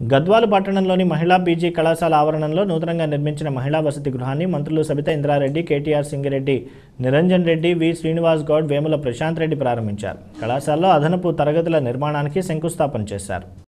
గద్వాల పట్టణంలోని మహిళా పీజీ కళాశాల ఆవరణంలో నూతనంగా నిర్మించిన మహిళా వసతి గృహాన్ని మంత్రులు సబితా ఇంద్రారెడ్డి కేటీఆర్ సింగిరెడ్డి నిరంజన్ రెడ్డి వి. శ్రీనివాస్ గౌడ్ వేముల ప్రశాంత్ రెడ్డి ప్రారంభించారు. కళాశాలలో అదనపు తరగతుల నిర్మాణానికి శంకుస్థాపన చేశారు.